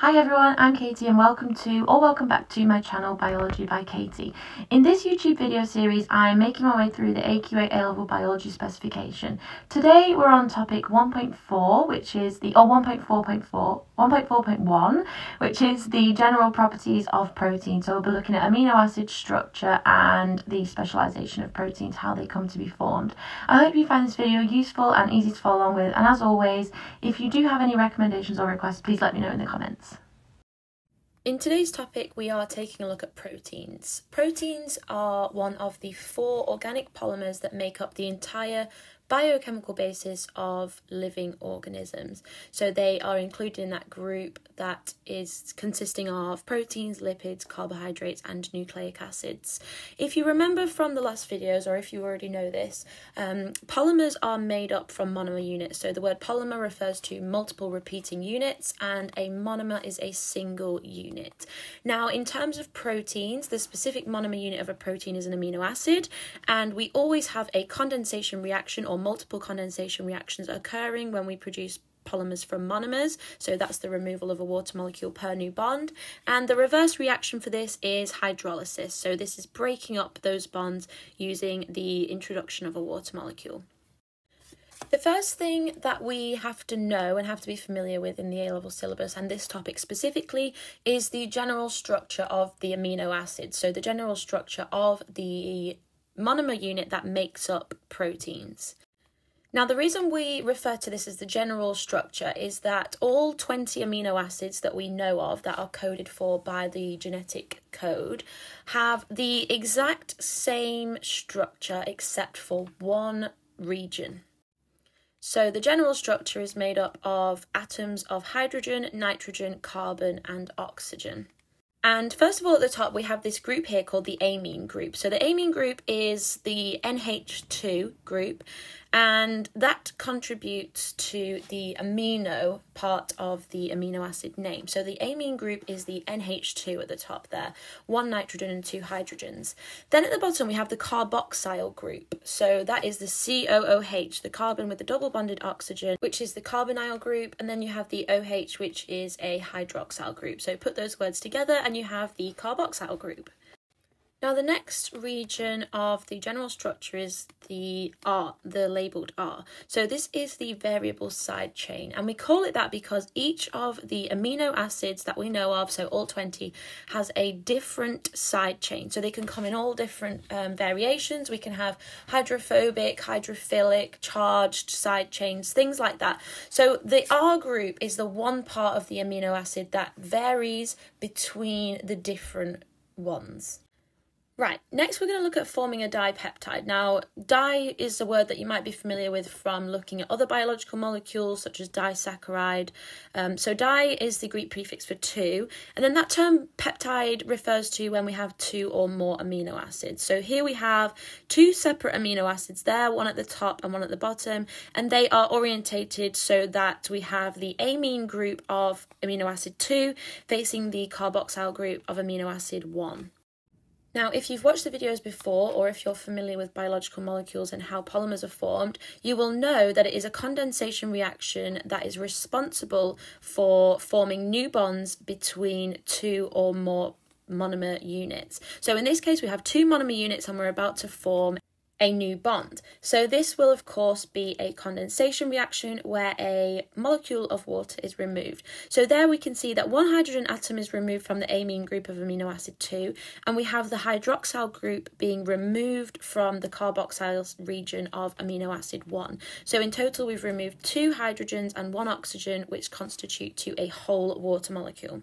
Hi everyone, I'm Katie and welcome to or welcome back to my channel Biology by Katie. In this YouTube video series I'm making my way through the AQA A-Level Biology specification. Today we're on topic 1.4 which is the or 1.4.4 1.4.1 which is the general properties of protein. So we'll be looking at amino acid structure and the specialization of proteins, how they come to be formed. I hope you find this video useful and easy to follow along with and as always if you do have any recommendations or requests please let me know in the comments. In today's topic, we are taking a look at proteins. Proteins are one of the four organic polymers that make up the entire biochemical basis of living organisms. So they are included in that group that is consisting of proteins, lipids, carbohydrates, and nucleic acids. If you remember from the last videos, or if you already know this, um, polymers are made up from monomer units. So the word polymer refers to multiple repeating units, and a monomer is a single unit. Now, in terms of proteins, the specific monomer unit of a protein is an amino acid, and we always have a condensation reaction or multiple condensation reactions occurring when we produce polymers from monomers, so that's the removal of a water molecule per new bond. And the reverse reaction for this is hydrolysis, so this is breaking up those bonds using the introduction of a water molecule. The first thing that we have to know and have to be familiar with in the A level syllabus, and this topic specifically, is the general structure of the amino acids. So, the general structure of the monomer unit that makes up proteins. Now, the reason we refer to this as the general structure is that all 20 amino acids that we know of that are coded for by the genetic code have the exact same structure except for one region. So, the general structure is made up of atoms of hydrogen, nitrogen, carbon, and oxygen. And first of all, at the top, we have this group here called the amine group. So the amine group is the NH2 group, and that contributes to the amino part of the amino acid name. So the amine group is the NH2 at the top there, one nitrogen and two hydrogens. Then at the bottom we have the carboxyl group. So that is the COOH, the carbon with the double bonded oxygen, which is the carbonyl group, and then you have the OH, which is a hydroxyl group. So put those words together and you have the carboxyl group. Now the next region of the general structure is the R, the labelled R. So this is the variable side chain and we call it that because each of the amino acids that we know of, so all 20, has a different side chain. So they can come in all different um, variations. We can have hydrophobic, hydrophilic, charged side chains, things like that. So the R group is the one part of the amino acid that varies between the different ones. Right, next we're going to look at forming a dipeptide. Now, di is a word that you might be familiar with from looking at other biological molecules such as disaccharide. Um, so, di is the Greek prefix for two, and then that term peptide refers to when we have two or more amino acids. So, here we have two separate amino acids there, one at the top and one at the bottom, and they are orientated so that we have the amine group of amino acid 2 facing the carboxyl group of amino acid 1. Now, if you've watched the videos before, or if you're familiar with biological molecules and how polymers are formed, you will know that it is a condensation reaction that is responsible for forming new bonds between two or more monomer units. So in this case, we have two monomer units and we're about to form a new bond. So this will of course be a condensation reaction where a molecule of water is removed. So there we can see that one hydrogen atom is removed from the amine group of amino acid 2 and we have the hydroxyl group being removed from the carboxyl region of amino acid 1. So in total we've removed two hydrogens and one oxygen which constitute to a whole water molecule.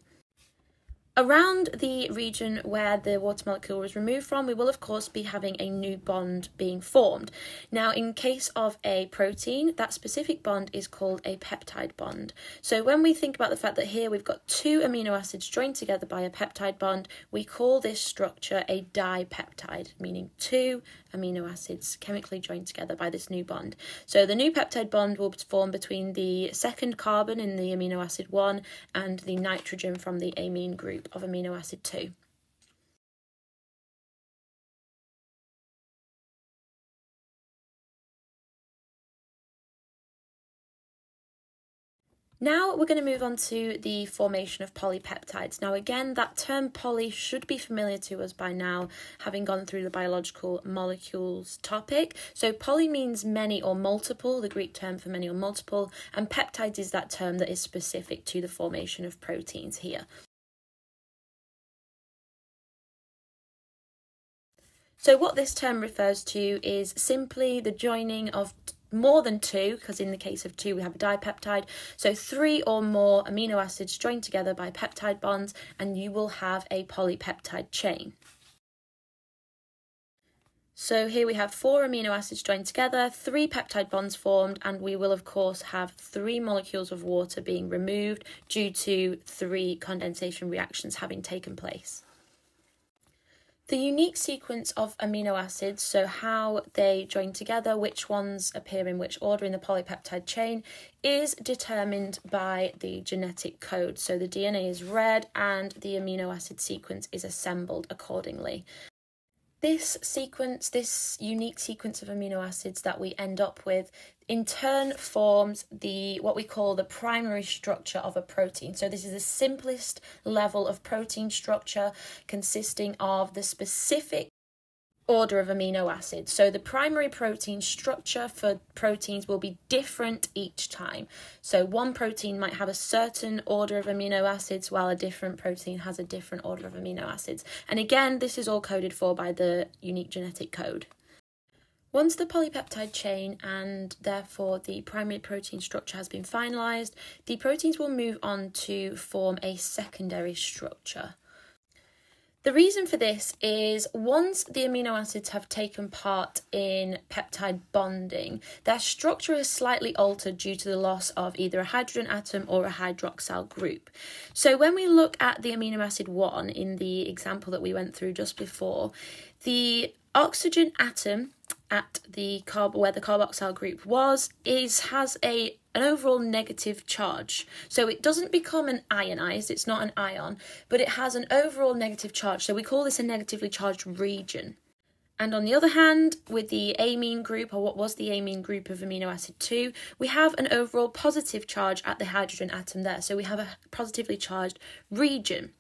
Around the region where the water molecule was removed from, we will of course be having a new bond being formed. Now, in case of a protein, that specific bond is called a peptide bond. So when we think about the fact that here we've got two amino acids joined together by a peptide bond, we call this structure a dipeptide, meaning two amino acids chemically joined together by this new bond. So the new peptide bond will form between the second carbon in the amino acid 1 and the nitrogen from the amine group of amino acid 2. Now we're going to move on to the formation of polypeptides. Now, again, that term poly should be familiar to us by now, having gone through the biological molecules topic. So, poly means many or multiple, the Greek term for many or multiple, and peptides is that term that is specific to the formation of proteins here. So, what this term refers to is simply the joining of more than two, because in the case of two we have a dipeptide, so three or more amino acids joined together by peptide bonds, and you will have a polypeptide chain. So here we have four amino acids joined together, three peptide bonds formed, and we will of course have three molecules of water being removed due to three condensation reactions having taken place. The unique sequence of amino acids, so how they join together, which ones appear in which order in the polypeptide chain, is determined by the genetic code. So the DNA is read and the amino acid sequence is assembled accordingly. This sequence, this unique sequence of amino acids that we end up with, in turn forms the what we call the primary structure of a protein. So this is the simplest level of protein structure consisting of the specific order of amino acids. So the primary protein structure for proteins will be different each time. So one protein might have a certain order of amino acids while a different protein has a different order of amino acids. And again, this is all coded for by the unique genetic code. Once the polypeptide chain and therefore the primary protein structure has been finalised, the proteins will move on to form a secondary structure. The reason for this is once the amino acids have taken part in peptide bonding, their structure is slightly altered due to the loss of either a hydrogen atom or a hydroxyl group. So when we look at the amino acid 1 in the example that we went through just before, the oxygen atom at the carb where the carboxyl group was is has a an overall negative charge. So it doesn't become an ionized, it's not an ion, but it has an overall negative charge. So we call this a negatively charged region. And on the other hand, with the amine group, or what was the amine group of amino acid 2, we have an overall positive charge at the hydrogen atom there. So we have a positively charged region.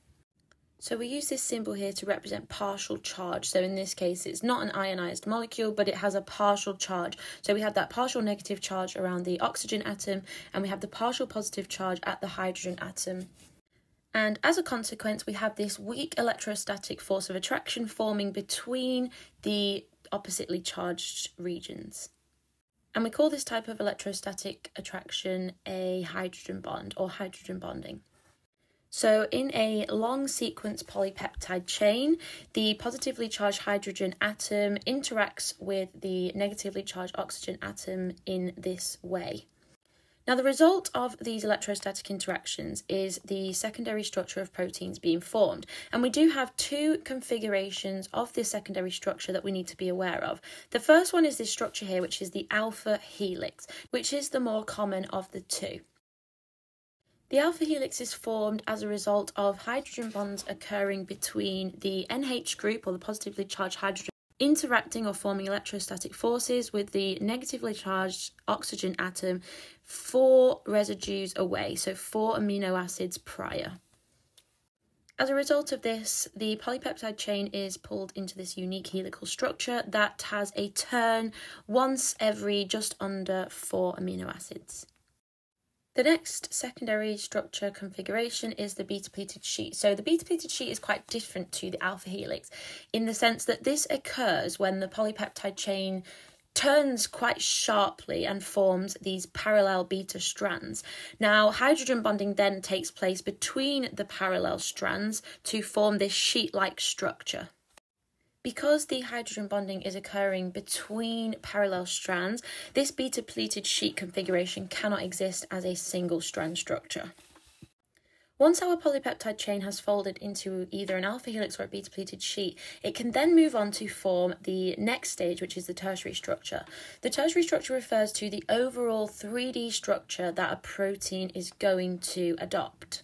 So we use this symbol here to represent partial charge. So in this case, it's not an ionized molecule, but it has a partial charge. So we have that partial negative charge around the oxygen atom, and we have the partial positive charge at the hydrogen atom. And as a consequence, we have this weak electrostatic force of attraction forming between the oppositely charged regions. And we call this type of electrostatic attraction a hydrogen bond or hydrogen bonding. So, in a long sequence polypeptide chain, the positively charged hydrogen atom interacts with the negatively charged oxygen atom in this way. Now, the result of these electrostatic interactions is the secondary structure of proteins being formed. And we do have two configurations of this secondary structure that we need to be aware of. The first one is this structure here, which is the alpha helix, which is the more common of the two. The alpha helix is formed as a result of hydrogen bonds occurring between the NH group, or the positively charged hydrogen, interacting or forming electrostatic forces with the negatively charged oxygen atom four residues away, so four amino acids prior. As a result of this, the polypeptide chain is pulled into this unique helical structure that has a turn once every just under four amino acids. The next secondary structure configuration is the beta pleated sheet. So the beta pleated sheet is quite different to the alpha helix in the sense that this occurs when the polypeptide chain turns quite sharply and forms these parallel beta strands. Now, hydrogen bonding then takes place between the parallel strands to form this sheet like structure. Because the hydrogen bonding is occurring between parallel strands, this beta pleated sheet configuration cannot exist as a single strand structure. Once our polypeptide chain has folded into either an alpha helix or a beta pleated sheet, it can then move on to form the next stage, which is the tertiary structure. The tertiary structure refers to the overall 3D structure that a protein is going to adopt.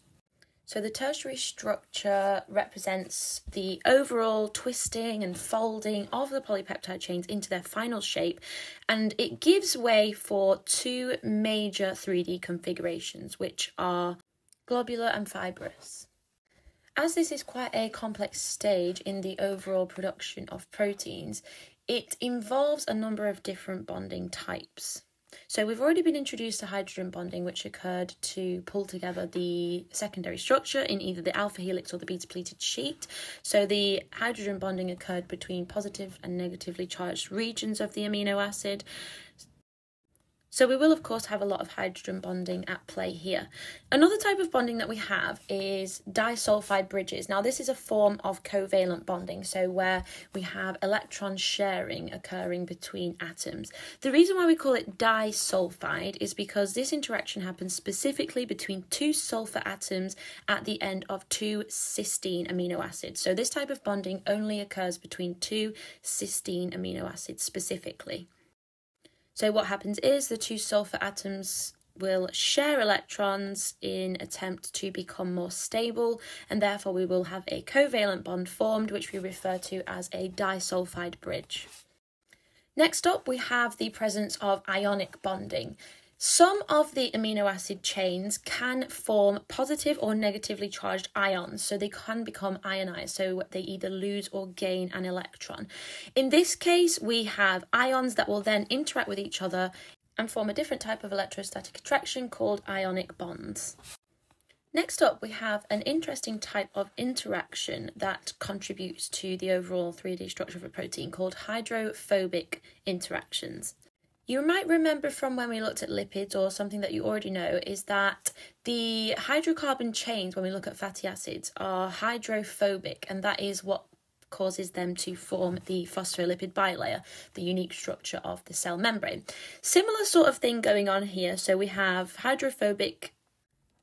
So the tertiary structure represents the overall twisting and folding of the polypeptide chains into their final shape, and it gives way for two major 3D configurations, which are globular and fibrous. As this is quite a complex stage in the overall production of proteins, it involves a number of different bonding types. So we've already been introduced to hydrogen bonding, which occurred to pull together the secondary structure in either the alpha helix or the beta pleated sheet. So the hydrogen bonding occurred between positive and negatively charged regions of the amino acid. So we will of course have a lot of hydrogen bonding at play here. Another type of bonding that we have is disulfide bridges. Now this is a form of covalent bonding, so where we have electron sharing occurring between atoms. The reason why we call it disulfide is because this interaction happens specifically between two sulfur atoms at the end of two cysteine amino acids. So this type of bonding only occurs between two cysteine amino acids specifically. So what happens is the two sulfur atoms will share electrons in attempt to become more stable and therefore we will have a covalent bond formed which we refer to as a disulfide bridge. Next up we have the presence of ionic bonding. Some of the amino acid chains can form positive or negatively charged ions, so they can become ionized, so they either lose or gain an electron. In this case, we have ions that will then interact with each other and form a different type of electrostatic attraction called ionic bonds. Next up, we have an interesting type of interaction that contributes to the overall 3D structure of a protein called hydrophobic interactions. You might remember from when we looked at lipids, or something that you already know, is that the hydrocarbon chains, when we look at fatty acids, are hydrophobic, and that is what causes them to form the phospholipid bilayer, the unique structure of the cell membrane. Similar sort of thing going on here. So we have hydrophobic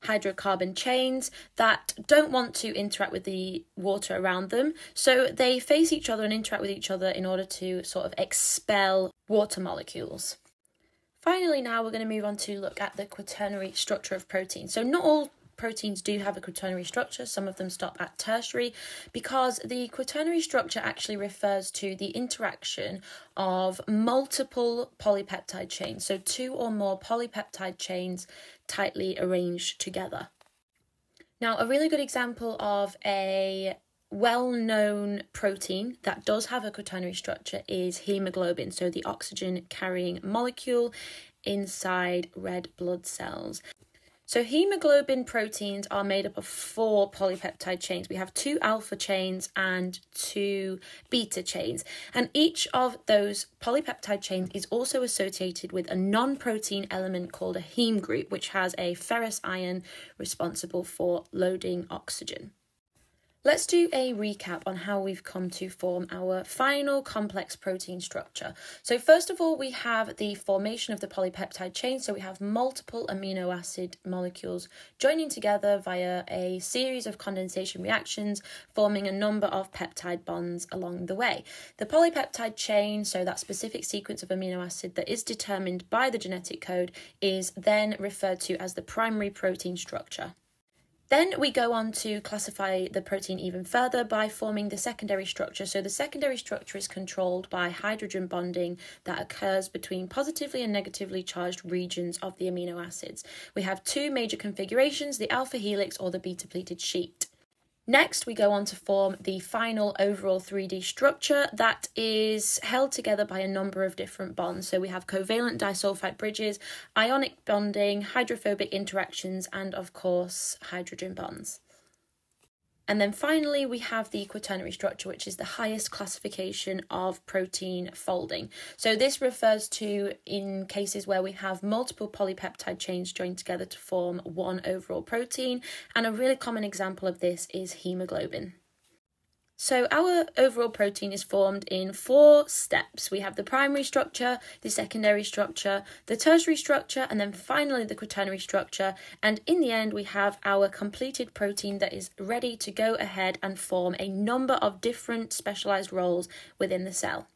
hydrocarbon chains that don't want to interact with the water around them. So they face each other and interact with each other in order to sort of expel water molecules. Finally, now we're going to move on to look at the quaternary structure of proteins. So not all proteins do have a quaternary structure. Some of them stop at tertiary because the quaternary structure actually refers to the interaction of multiple polypeptide chains. So two or more polypeptide chains tightly arranged together. Now, a really good example of a well known protein that does have a quaternary structure is hemoglobin, so the oxygen carrying molecule inside red blood cells. So hemoglobin proteins are made up of four polypeptide chains. We have two alpha chains and two beta chains. And each of those polypeptide chains is also associated with a non-protein element called a heme group, which has a ferrous ion responsible for loading oxygen. Let's do a recap on how we've come to form our final complex protein structure. So first of all, we have the formation of the polypeptide chain. So we have multiple amino acid molecules joining together via a series of condensation reactions, forming a number of peptide bonds along the way. The polypeptide chain, so that specific sequence of amino acid that is determined by the genetic code, is then referred to as the primary protein structure. Then we go on to classify the protein even further by forming the secondary structure. So the secondary structure is controlled by hydrogen bonding that occurs between positively and negatively charged regions of the amino acids. We have two major configurations, the alpha helix or the beta pleated sheet. Next, we go on to form the final overall 3D structure that is held together by a number of different bonds. So we have covalent disulfide bridges, ionic bonding, hydrophobic interactions, and of course, hydrogen bonds. And then finally, we have the quaternary structure, which is the highest classification of protein folding. So this refers to in cases where we have multiple polypeptide chains joined together to form one overall protein. And a really common example of this is hemoglobin. So our overall protein is formed in four steps. We have the primary structure, the secondary structure, the tertiary structure, and then finally the quaternary structure. And in the end, we have our completed protein that is ready to go ahead and form a number of different specialized roles within the cell.